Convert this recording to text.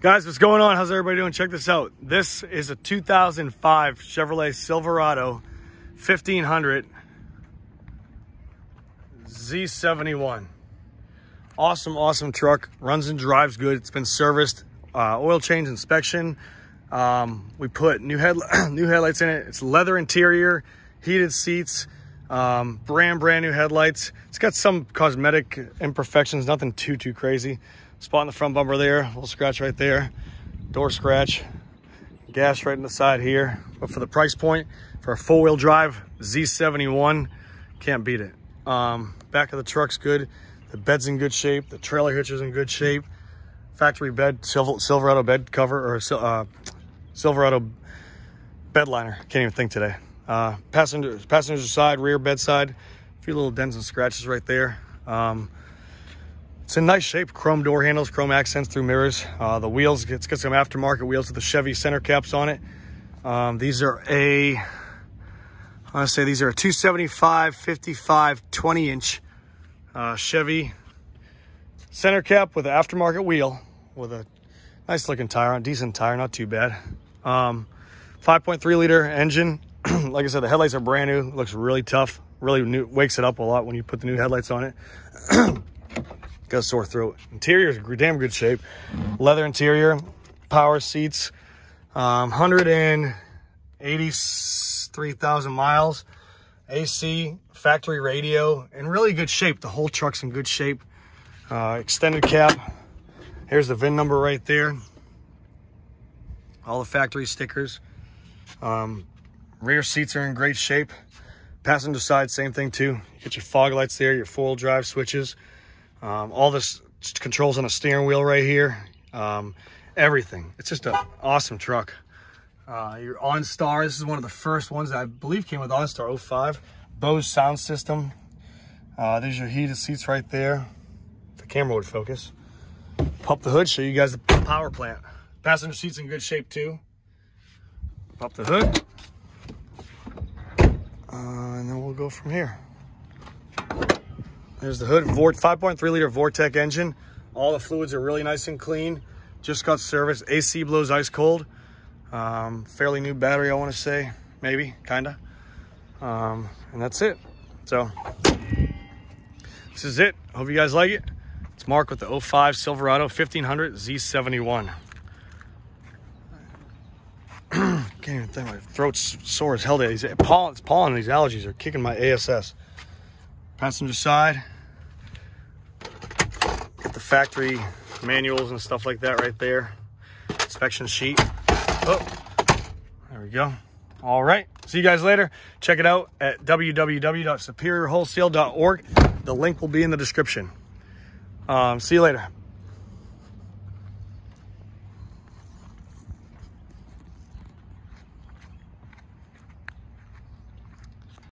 Guys, what's going on? How's everybody doing? Check this out. This is a 2005 Chevrolet Silverado 1500 Z71. Awesome, awesome truck. Runs and drives good. It's been serviced, uh, oil change inspection. Um, we put new head new headlights in it. It's leather interior, heated seats, um, brand brand new headlights. It's got some cosmetic imperfections, nothing too too crazy. Spot in the front bumper there, a little scratch right there, door scratch, gas right in the side here. But for the price point, for a four wheel drive Z71, can't beat it. Um, back of the truck's good. The bed's in good shape. The trailer hitch is in good shape. Factory bed, silver, Silverado bed cover, or uh, Silverado bed liner. Can't even think today. Uh, passenger, passenger side, rear bedside, a few little dents and scratches right there. Um, it's in nice shape. Chrome door handles, chrome accents through mirrors. Uh, the wheels, it's got some aftermarket wheels with the Chevy center caps on it. Um, these are a, I want to say these are a 275, 55, 20 inch uh, Chevy center cap with an aftermarket wheel with a nice looking tire on, decent tire, not too bad. Um, 5.3 liter engine. like I said, the headlights are brand new. Looks really tough. Really new, wakes it up a lot when you put the new headlights on it. Got a sore throat. Interior is damn good shape. Leather interior, power seats, um, 183,000 miles. AC, factory radio, in really good shape. The whole truck's in good shape. Uh, extended cab. Here's the VIN number right there all the factory stickers. Um, rear seats are in great shape. Passenger side, same thing too. You get your fog lights there, your four-wheel drive switches. Um, all this controls on a steering wheel right here. Um, everything. It's just an awesome truck. Uh, your OnStar, this is one of the first ones that I believe came with OnStar 05. Bose sound system. Uh, there's your heated seats right there. The camera would focus. Pop the hood, show you guys the power plant. Passenger seat's in good shape too. Pop the hood. Uh, and then we'll go from here. There's the hood, 5.3 liter Vortec engine. All the fluids are really nice and clean. Just got serviced. AC blows ice cold. Um, fairly new battery, I want to say. Maybe, kind of. Um, and that's it. So, this is it. Hope you guys like it. It's Mark with the 05 Silverado 1500 Z71. can't even think. My throat's sore as hell. These pollen, it's pollen. These allergies are kicking my ASS. Passenger side. Factory manuals and stuff like that right there. Inspection sheet. Oh, there we go. All right. See you guys later. Check it out at www.superiorwholesale.org. The link will be in the description. Um, see you later.